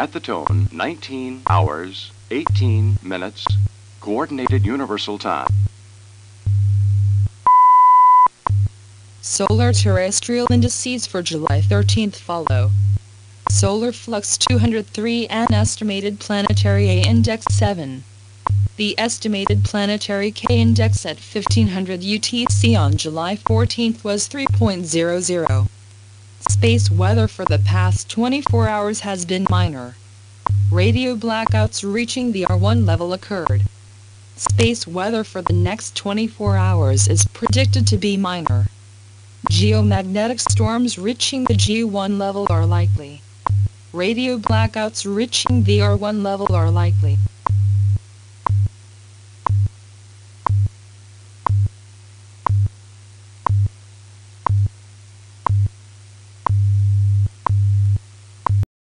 At the tone, 19 hours, 18 minutes, Coordinated Universal Time. Solar terrestrial indices for July 13th follow. Solar flux 203 and estimated planetary A index 7. The estimated planetary K index at 1500 UTC on July 14th was 3.00. Space weather for the past 24 hours has been minor. Radio blackouts reaching the R1 level occurred. Space weather for the next 24 hours is predicted to be minor. Geomagnetic storms reaching the G1 level are likely. Radio blackouts reaching the R1 level are likely.